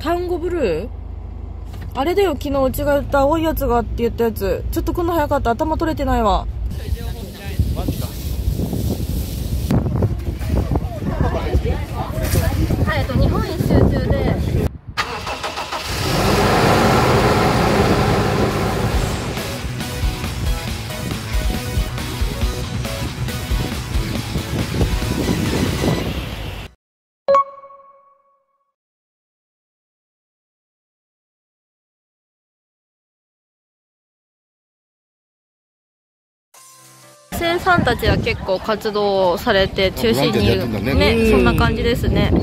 タンゴブルー？あれだよ昨日うちが言った青いやつがって言ったやつ。ちょっと来んの早かった。頭取れてないわ。はいえっと日本一周中で生さんたちは結構活動されて中心にいるね。ねそんな感じですね。こ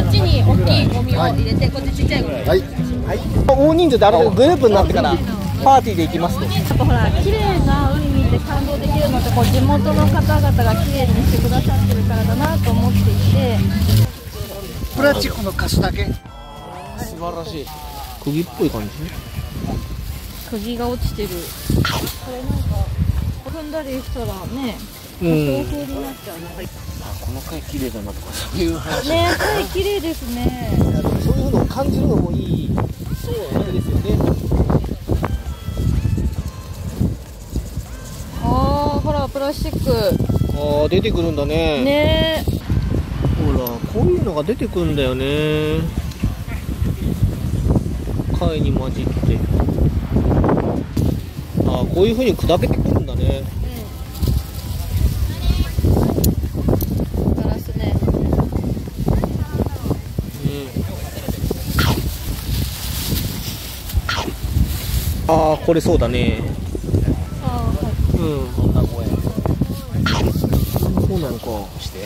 っちに大きいゴミを入れてこっちちっちゃいゴミはい。大人数であるグループになってからパーティーで行きます。とやっぱほら綺麗な海見て感動できるのってこう地元の方々が綺麗にしてくださってるからだなと思っていて。プラスチックの箇所だけ。素晴らしい。釘っぽい感じ釘が落ちてる。これなんか踏んだりしたらねうん。強風になっちゃうねこの貝綺麗だなとかそういう話。ねはい綺麗ですね。そういうのを感じるのもいいそうなんですよね。ああほらプラスチック。ああ出てくるんだね。ね。ほらこういうのが出てくるんだよね。貝に混じってこういう風に砕けてくるんだね。ああこれそうだね。あーはい。うん。そんな声。そうなのか。して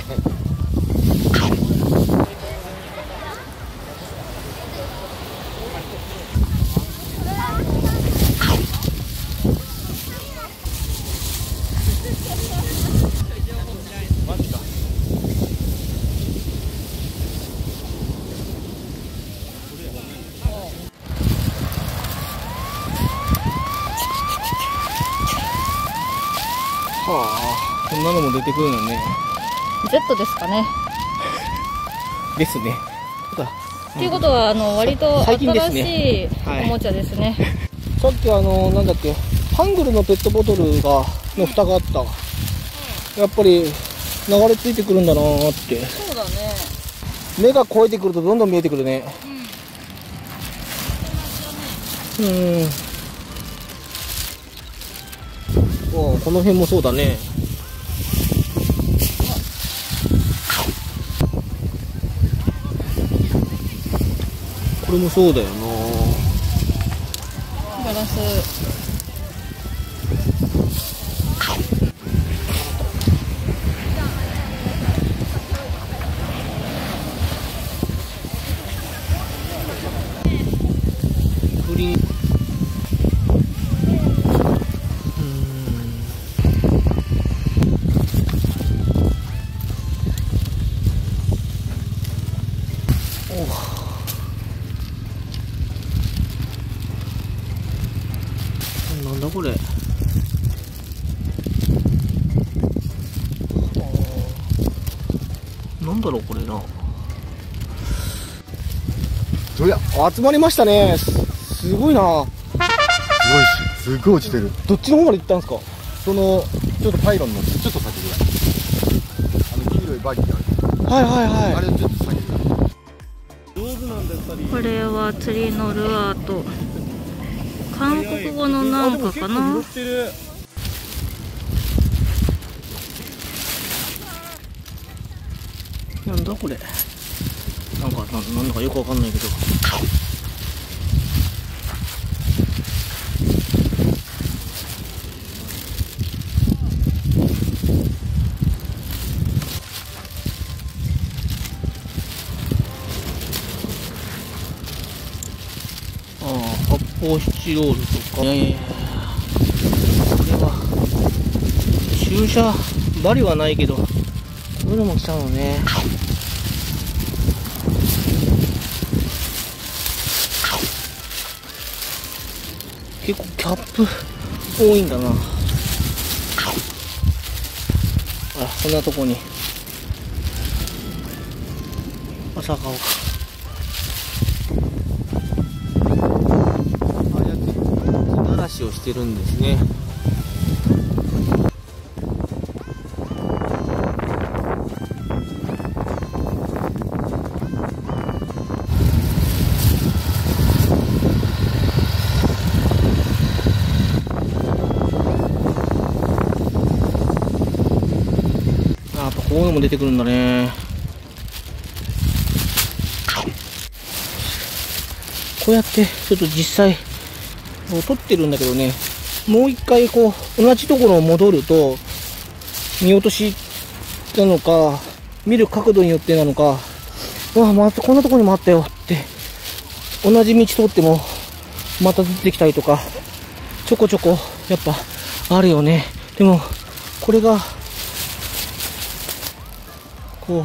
も出てくるのね。Z ですかね。ですね。っていうことはあの割と新しねいはい。おもちゃですね。さっきあのなんだっけハングルのペットボトルがの蓋があった。やっぱり流れ着いてくるんだなーって。そうだね。目が超えてくるとどんどん見えてくるね。うん。おこの辺もそうだねこれもそうだよな。ガラス。なんだろうこれな。そりゃ集まりましたね。すすごいな。すごいしすっごい落ちてる。どっちの方まで行ったんですか？そのちょっとパイロンのちょっと先ぐらい。あの黄色いバギーあるはいはい。あれちょっと先ぐらい。これは釣りのルアーと韓国語のなんかかな？なんだこれ。なんかななんだかよくわかんないけど。ああ発泡スチロールとか。いやいやこれは注射針はないけど。こういうのも来たのね結構キャップ多いんだな。あこんなとこに。朝顔か。ああやって木枯らしをしてるんですね。も出てくるんだね。こうやってちょっと実際撮ってるんだけどね。もう一回こう同じところを戻ると見落としなのか見る角度によってなのかうわまたこんなとこにもあったよって同じ道通ってもまた出てきたりとかちょこちょこやっぱあるよね。でもこれがこう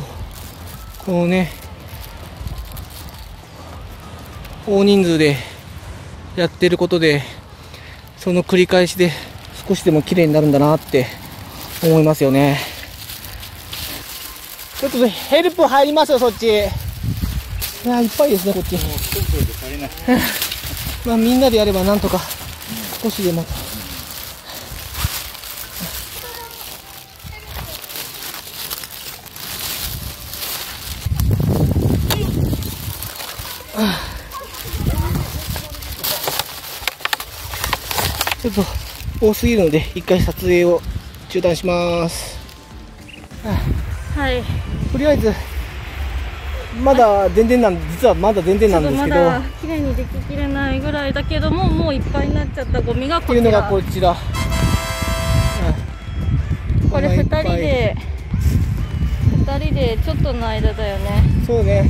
こうね大人数でやってることでその繰り返しで少しでも綺麗になるんだなって思いますよね。ちょっとヘルプ入りますよそっち。いやいっぱいですねこっち。まあみんなでやればなんとか少しでもちょっと多すぎるので一回撮影を中断します。はい。とりあえずまだ全然なん実はまだ全然なんですけど。まだ綺麗にでききれないぐらいだけどももういっぱいになっちゃったゴミがっていうのこちら。がこちら、これ2いっぱい。人で2人でちょっとの間だよね。そうね。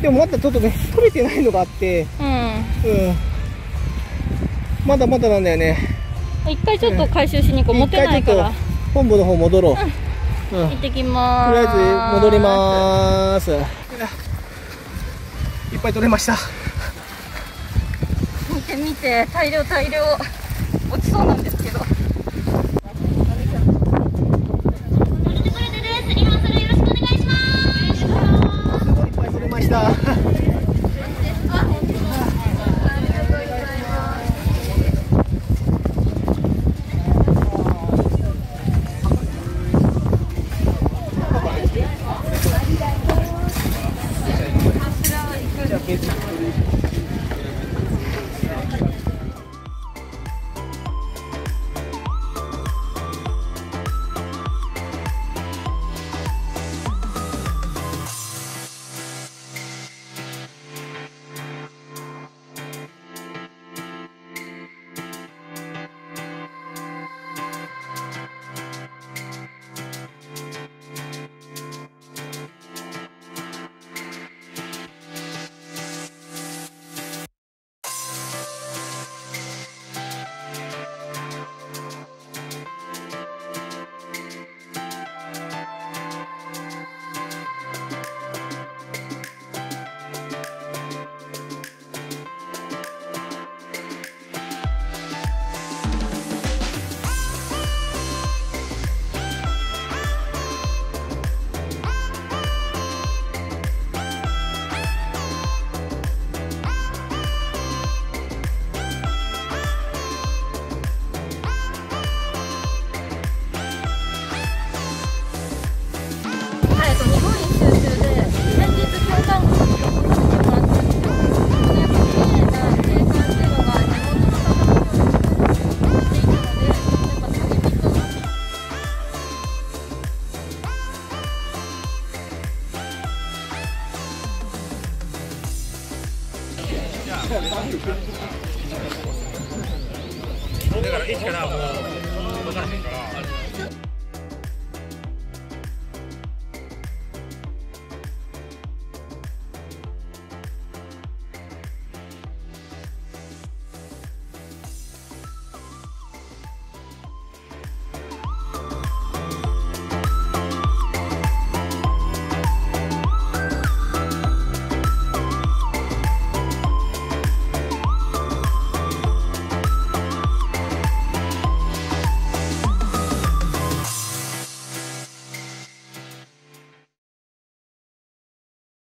でもまだちょっとね取れてないのがあって。うん。うんまだまだなんだよね。一回ちょっと回収しに行こう。持てないから。一回ちょっと本部の方戻ろう、うん。行ってきまーす。とりあえず戻りまーすいっぱい取れました。見て見て大量大量。落ちそうなんです我们都曾试